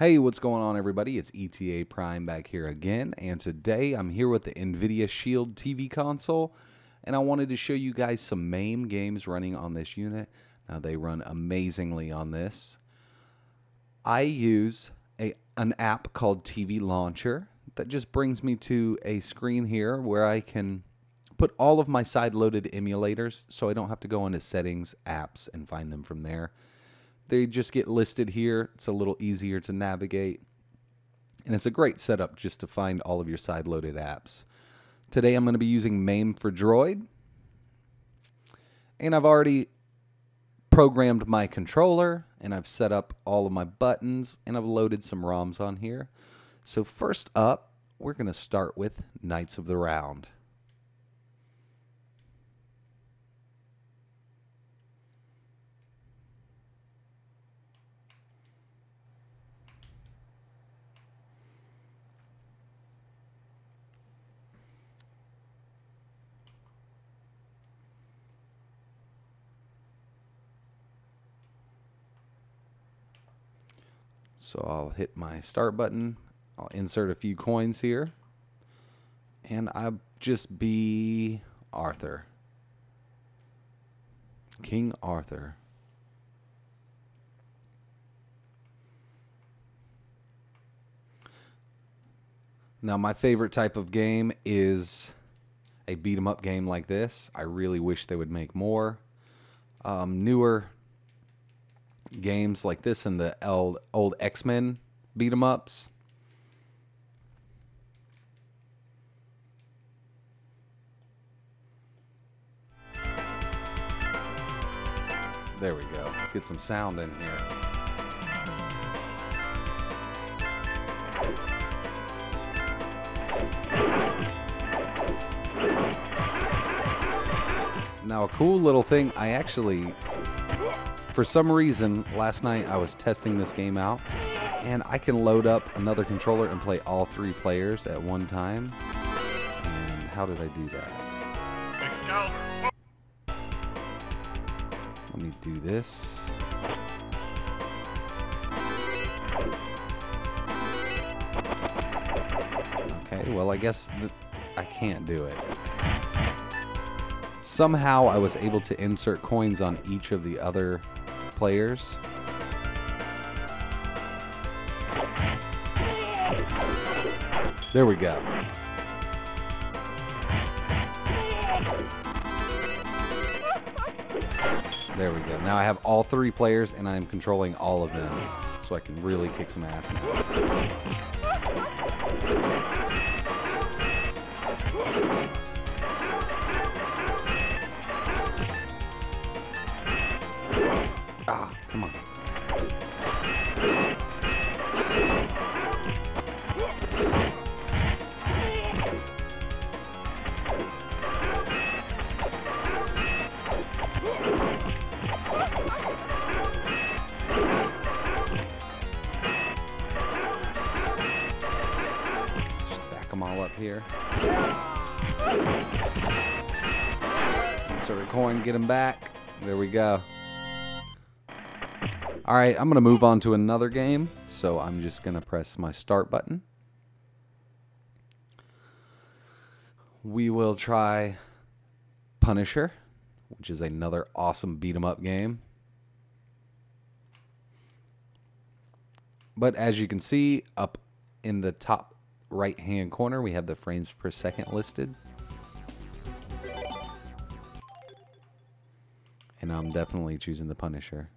Hey, what's going on, everybody? It's ETA Prime back here again, and today I'm here with the NVIDIA Shield TV console, and I wanted to show you guys some MAME games running on this unit. Now, they run amazingly on this. I use a, an app called TV Launcher that just brings me to a screen here where I can put all of my side-loaded emulators so I don't have to go into settings, apps, and find them from there. They just get listed here. It's a little easier to navigate. And it's a great setup just to find all of your side-loaded apps. Today I'm going to be using MAME for Droid. And I've already programmed my controller and I've set up all of my buttons and I've loaded some ROMs on here. So first up, we're going to start with Knights of the Round. So I'll hit my start button. I'll insert a few coins here. And I'll just be Arthur. King Arthur. Now, my favorite type of game is a beat 'em up game like this. I really wish they would make more. Um, newer games like this and the old, old X Men beat 'em ups. There we go. Get some sound in here. Now, a cool little thing, I actually for some reason, last night I was testing this game out, and I can load up another controller and play all three players at one time. And how did I do that? Let me do this. Okay, well, I guess I can't do it. Somehow I was able to insert coins on each of the other players. There we go. There we go. Now I have all three players and I'm controlling all of them. So I can really kick some ass now. Coin, get him back. There we go. Alright, I'm going to move on to another game. So I'm just going to press my start button. We will try Punisher, which is another awesome beat 'em up game. But as you can see, up in the top right hand corner, we have the frames per second listed. And I'm definitely choosing the Punisher.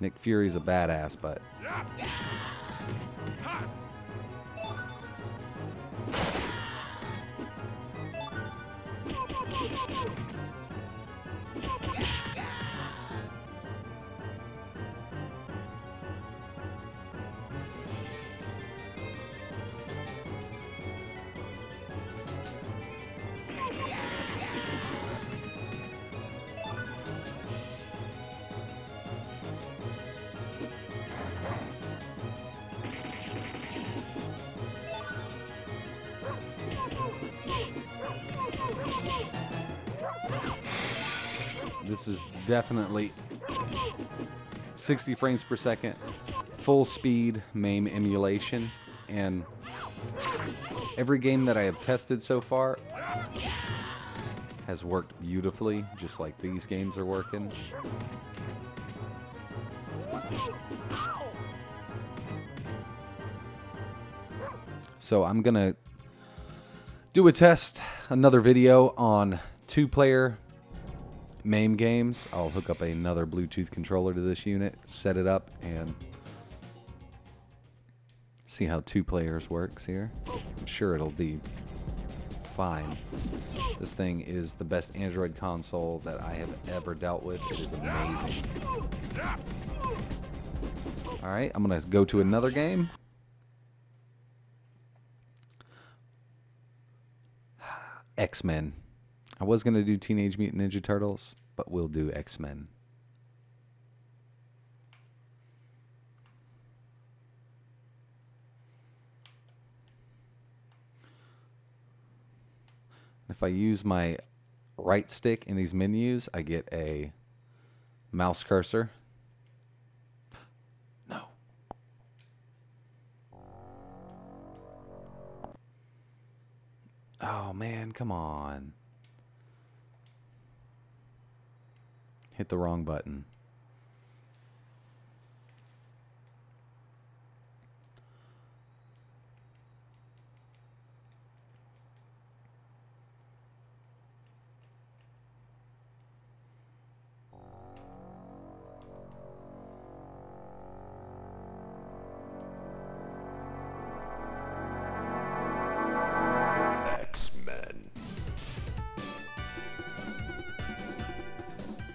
Nick Fury's a badass, but This is definitely 60 frames per second, full speed MAME emulation, and every game that I have tested so far has worked beautifully, just like these games are working. So I'm going to do a test, another video on two-player MAME games. I'll hook up another Bluetooth controller to this unit, set it up, and see how two players works here. I'm sure it'll be fine. This thing is the best Android console that I have ever dealt with. It is amazing. Alright, I'm going to go to another game. X-Men. I was going to do Teenage Mutant Ninja Turtles, but we'll do X-Men. If I use my right stick in these menus, I get a mouse cursor. No. Oh man, come on. Hit the wrong button.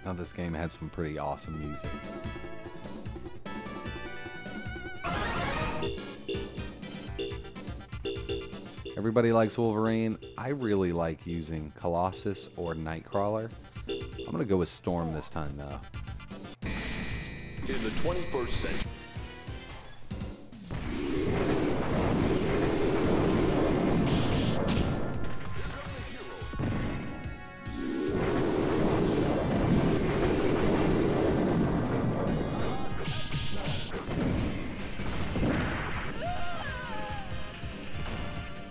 Now this game had some pretty awesome music. Everybody likes Wolverine. I really like using Colossus or Nightcrawler. I'm gonna go with Storm this time though. In the 21st century.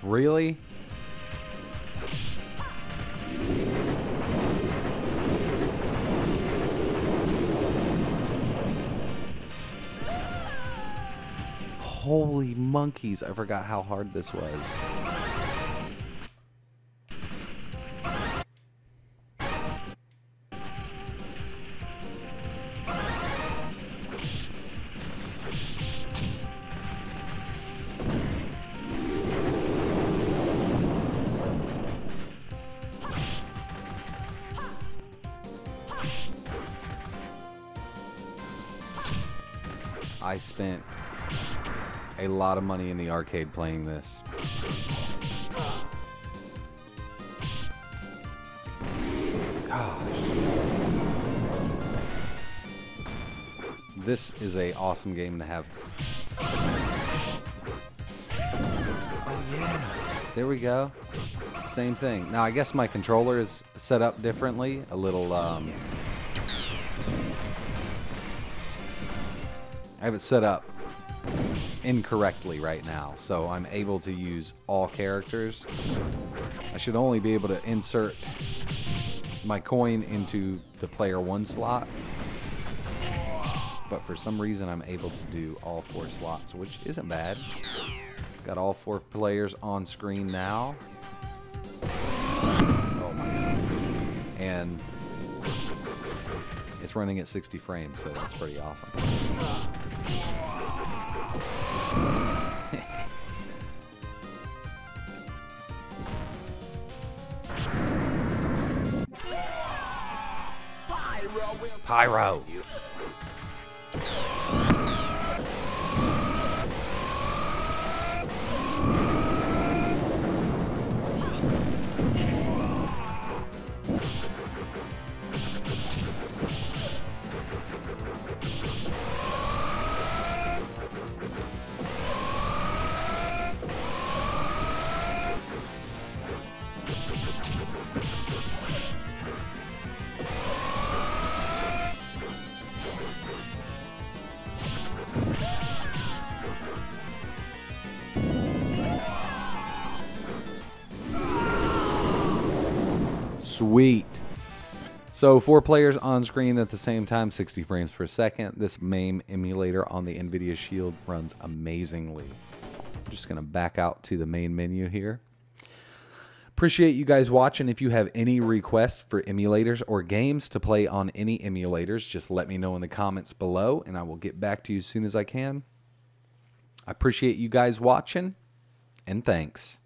Really? Holy monkeys, I forgot how hard this was. I spent a lot of money in the arcade playing this. Gosh. This is a awesome game to have. Oh yeah. There we go. Same thing. Now I guess my controller is set up differently. A little um, have it set up incorrectly right now, so I'm able to use all characters. I should only be able to insert my coin into the player one slot, but for some reason I'm able to do all four slots, which isn't bad. Got all four players on screen now. Oh my god. And it's running at 60 frames, so that's pretty awesome. Pyro. Sweet. So four players on screen at the same time, 60 frames per second. This MAME emulator on the NVIDIA Shield runs amazingly. I'm just to back out to the main menu here. Appreciate you guys watching. If you have any requests for emulators or games to play on any emulators, just let me know in the comments below and I will get back to you as soon as I can. I appreciate you guys watching and thanks.